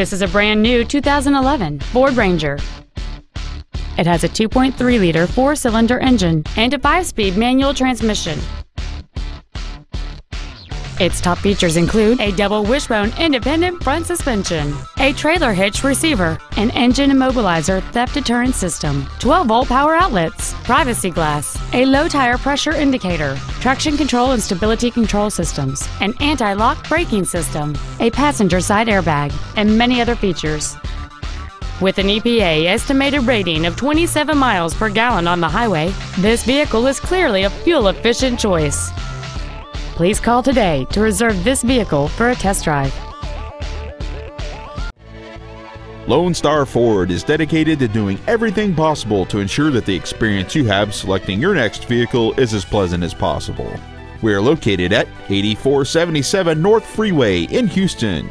This is a brand new 2011 Ford Ranger. It has a 2.3-liter four-cylinder engine and a five-speed manual transmission. Its top features include a double wishbone independent front suspension, a trailer hitch receiver, an engine immobilizer theft deterrent system, 12-volt power outlets, privacy glass, a low tire pressure indicator, traction control and stability control systems, an anti-lock braking system, a passenger side airbag, and many other features. With an EPA estimated rating of 27 miles per gallon on the highway, this vehicle is clearly a fuel-efficient choice. Please call today to reserve this vehicle for a test drive. Lone Star Ford is dedicated to doing everything possible to ensure that the experience you have selecting your next vehicle is as pleasant as possible. We are located at 8477 North Freeway in Houston.